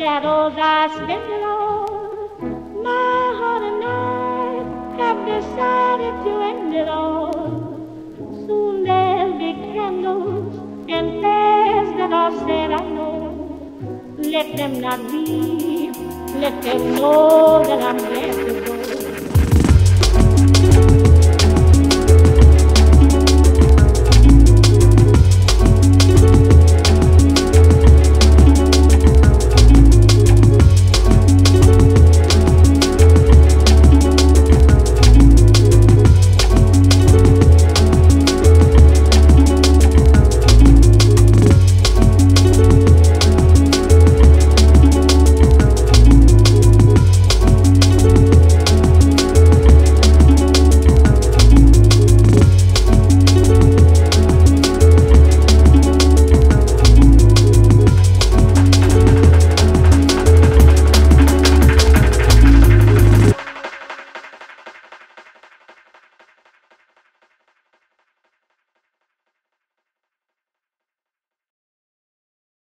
shadows I spent alone. My heart and I have decided to end it all. Soon there'll be candles and prayers that are said, I know. Let them not leave. let them know that I'm there.